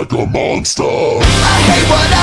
like a monster. I hate what I